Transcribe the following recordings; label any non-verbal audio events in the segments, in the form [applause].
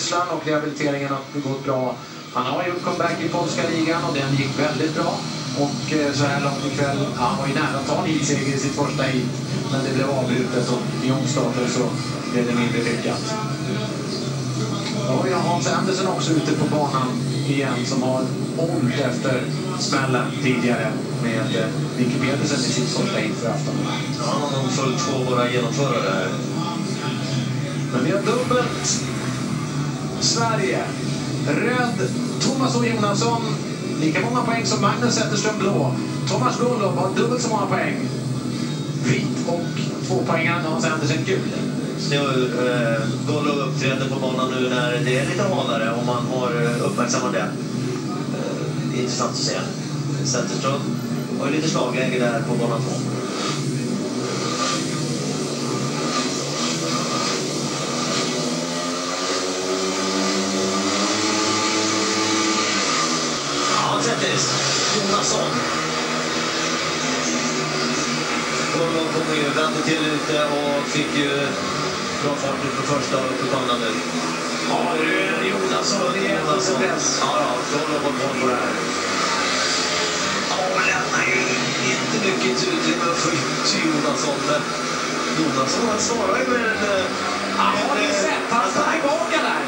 Ryssland och rehabiliteringen har gått bra. Han har gjort comeback i polska ligan och den gick väldigt bra. Och eh, så här långt ikväll, han var ju nära att ta en heatseger i sitt första heat. Men det blev avbrutet och i omstarten så blev det mindre lyckat. Då har ju Hans Andersen också ute på banan igen som har ont efter smällen tidigare med eh, Nicky Pedersen i sitt första hit för aftonen. Ja, han har nog följt två våra genomförare här. Men vi har dubbelt Sverige. Röd Thomas och Jonasson. Lika många poäng som Magnus Zetterström blå. Thomas Golov har dubbelt så många poäng. Vit och tvåpoängaren Hans Andersen gul. Eh, Golov uppträder på banan nu när det är lite halare om man har eh, uppmärksammat det. Eh, det är intressant att se. Zetterström har ju lite slagläge där på bana två. Jonasson. Golov kom ju, vände till lite och fick ju bra fart ut på första och på andra nu. Ja, du Jonasson igen. Jonasson. Ja, ja, Golov har koll på det här. Ja, lämnar ju inte mycket utrymme för Jonasson, men Jonasson han svarar ju med en... Ja, har ni sett? Han står tillbaka där.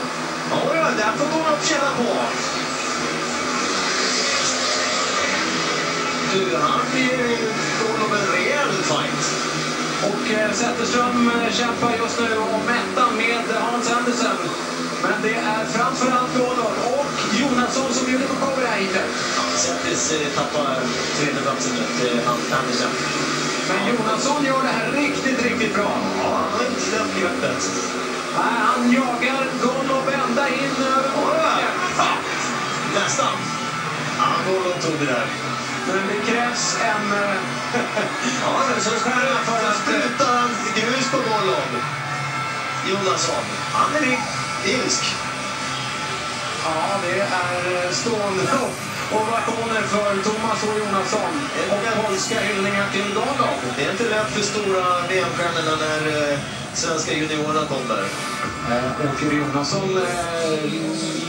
Ja, där får Golov känna på. Du, han ger Golov en rejäl fight. Och eh, Zetterström eh, kämpar just nu om ettan med Hans Andersen. Men det är framförallt Golov och Jonasson som bjuder på heatet. Settis eh, tappar tredjeplatsen nu till Han- Andersen. Men Jonasson gör det här riktigt, riktigt bra. Ja, han har inte släppt greppet. Nej, Han jagar Golov ända in över målet. Nästan. Ja, Golov tog det där. Men det krävs en... eh, [laughs] Ja, så ska han för att spruta grus på Golov. Jonasson, han är ilsk. Ja, det är eh, stående ovationer för Thomas och Jonasson. Och polska hyllningar till Golov. Det är inte lätt för stora VM-stjärnorna när eh, svenska juniorerna kommer. Eh, Åker Jonasson eh,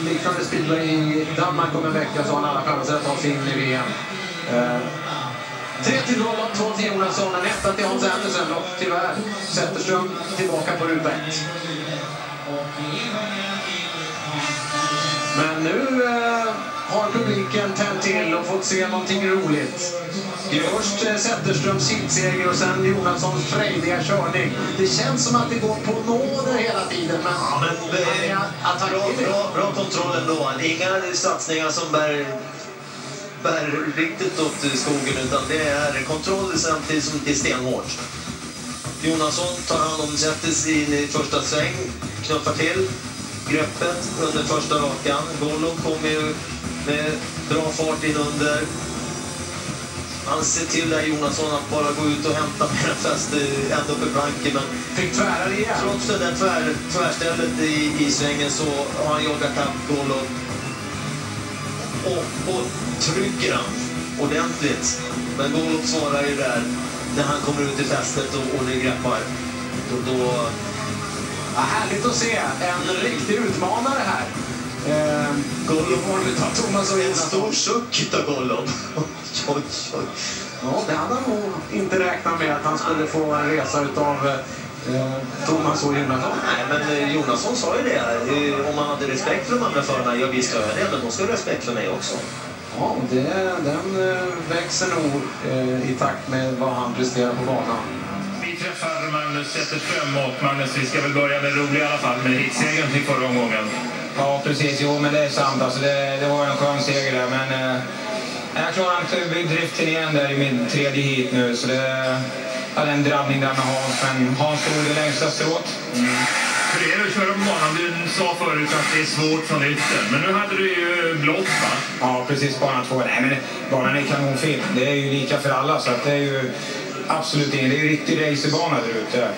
liknande speedway i Danmark om en vecka så har han alla chanser att ta sig in i VM. Eh, tre till Roland, två till Jonasson, en etta till Hans Andersen och tyvärr Zetterström tillbaka på ruta ett. Men nu eh, har publiken tänt till och fått se någonting roligt. Först eh, Zetterströms hitseger och sen Jonassons frejdiga körning. Det känns som att det går på nåder hela tiden. Men, Ja, men, han är bra, bra, bra kontroll ändå. Inga satsningar som bär, bär riktigt åt skogen utan det är kontroll samtidigt som det är stenhårt. Jonasson tar hand om Zettis in i första sväng, knuffar till greppet under första rakan. Golov kommer ju med bra fart in under. Han ser till där Jonasson att bara gå ut och hämta [laughs] mera fäste ända upp i planken. Men Fick tvära rejält. Trots det där tvär, tvärstället i, i svängen så har han jagat kapp Golov. Och, och trycker han ordentligt. Men Golov svarar ju där när han kommer ut i fästet och, och det greppar. Då, då, Ja, härligt att se en riktig utmanare här. Eh, I form av Thomas och en stor suck av Golov. [laughs] Oj, oj, oj. Ja, det hade han nog inte räknat med att han skulle få en resa utav eh, Thomas och Jonasson. Nej, men eh, Jonasson sa ju det. eh, Om man hade respekt för de andra förarna, ja visst har jag det, men de ska ha respekt för mig också. Ja, det, den eh, växer nog eh, i takt med vad han presterar på banan. Vi träffar Magnus Zetterström och Magnus, vi ska väl börja med rolig i alla fall med hitsegern till förra omgången. Ja, precis. Jo, men det är sant. Alltså, det, det var en skön seger där. Men eh, jag klarade inte driften igen där i min tredje hit nu. Så det hade en drabbning där med Hans. Men Hans tog det längsta strået. För det är att köra på banan, du sa förut att det är svårt från yttern. Men nu hade du ju blått va? Ja, precis. Bana två. Nej, men banan är kanonfin. Det är ju lika för alla. Så att det är ju absolut ingen. Det är ju riktig racerbana där ute.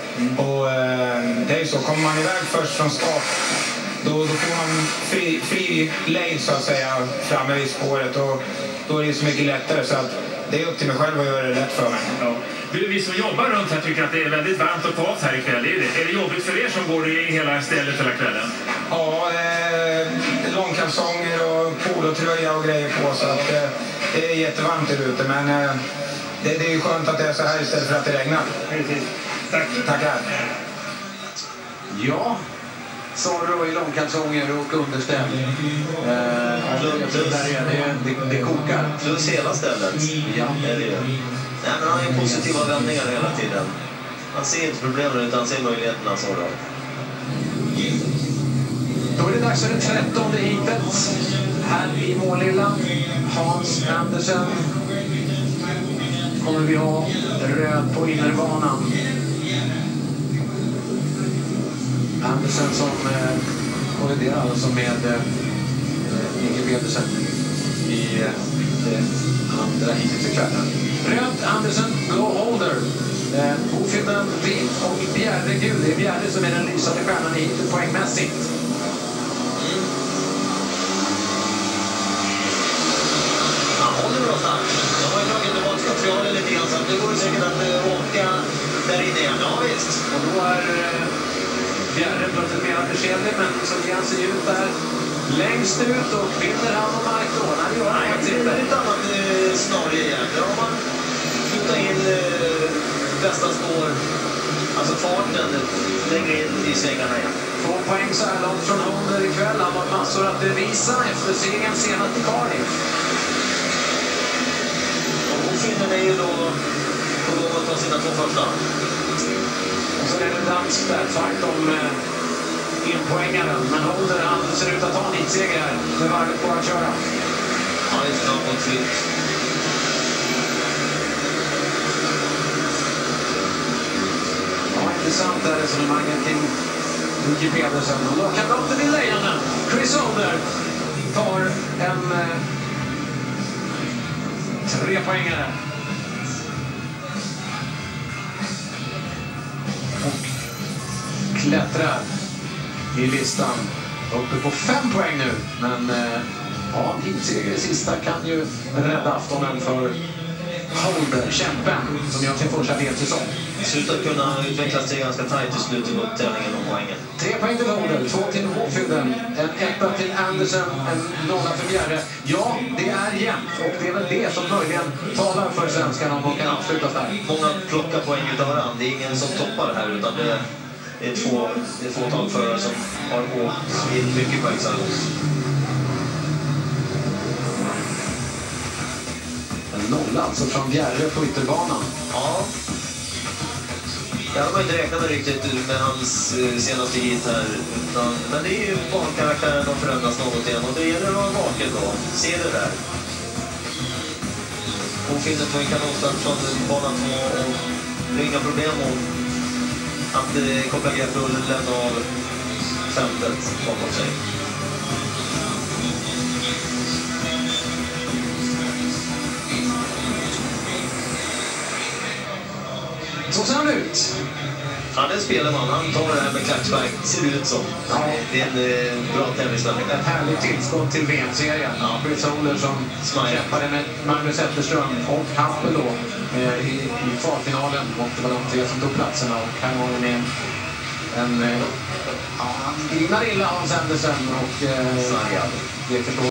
Och eh, det är ju så. Kommer man iväg först från start då, då får man fri, fri lejd så att säga framme vid spåret. Och då är det så mycket lättare. Så att det är upp till mig själv att göra det lätt för mig. Ja. Du, vi som jobbar runt här tycker att det är väldigt varmt och kallt här ikväll. Är det, är det jobbigt för er som går i hela stället hela kvällen? Ja, eh, kalsonger och polotröja och grejer på. Så att, eh, det är jättevarmt där ute. Men eh, det, det är ju skönt att det är så här istället för att det regnar. Precis. Tack. Tackar. Ja, Zorro i långkalsonger och underställ. Eh, där är det, det, det kokar. Plus hela stället. Ja. Är det. Nej, men han har ju positiva vändningar hela tiden. Han ser inte problemen utan han ser möjligheterna. Så då. Då är det dags för det trettonde heatet. Här i Målilla. Hans Andersen kommer vi ha röd på innerbanan. Andersen som eh, kolliderar alltså med eh, Inge Pedersen i eh, det andra kvällen. Röd, Andersen, Go Holder. Eh, Bofinden vit och Bjärre gul. Det är Bjärre som är den lysande stjärnan i heatet poängmässigt. Det går säkert att eh, åka där inne igen. Ja, visst. Och då är eh, Bjärre plötsligt mer beskedlig, men ger han sig ut där längst ut och vinner han och Mark det gör han faktiskt det inte. är ett annat eh, scenario igen. Där har man flyttat in eh, bästa spår, alltså farten, längre in i svängarna igen. Två poäng så här långt från Holder ikväll. Han har massor att bevisa efter segern senast i Cardiff. Och Finnen är ju då på gång att ta sina två första. Och så är det dansk där, fight om eh, inpoängaren. Men Holder, han ser ut att ta en hitseger här med varvet kvar att köra. Ja, det är flytt. Ja, intressant det här resonemanget kring Micke Pedersen. Och lagkamraten i Lejonen, Chris Holder, tar en eh, trepoängare. Och klättrar i listan. Uppe på fem poäng nu, men eh, ja, en hitseger i sista kan ju rädda aftonen för Holder, kämpen, som gör sin första delsäsong. Att kunna utvecklas till ganska tajt i slutet på tävlingen om poängen. Tre poäng till Holder, två till Håfylden, en etta till Andersen, en nolla för Bjerre. Ja, det är jämnt och det är väl det som möjligen talar för svenskarna om de kan avsluta starkt. Många plockar poäng utav varandra. Det är ingen som toppar det här utan det är, det är, två, det är fåtal förare som har åkt in mycket poäng. En nolla alltså från Bjerre på ytterbanan. Ja. Det hade man inte räknat med riktigt med hans eh, senaste hit här. Utan, men det är ju bankaraktären som förändras något igen och det gäller att vara vaken då. Se det där. Hon finner på en kanonstart från bana två och det är inga problem att, att eh, koppla bullen och av fältet bakom sig. Så ser han ut. Han är en spelman. Han tar det här med klackspark, ser det ut som. Ja. Det är en eh, bra tävlingsmänniska. Ett härligt tillskott till VM-serien. Ja. Chris Holder som Smile. kämpade med Magnus Zetterström och Hampel då eh, i, i kvalfinalen. Och det var de tre som tog platserna. Och här var det med en... eh, Ja, han glimmar illa Hans Andersen och... Eh, Sargad. det förstår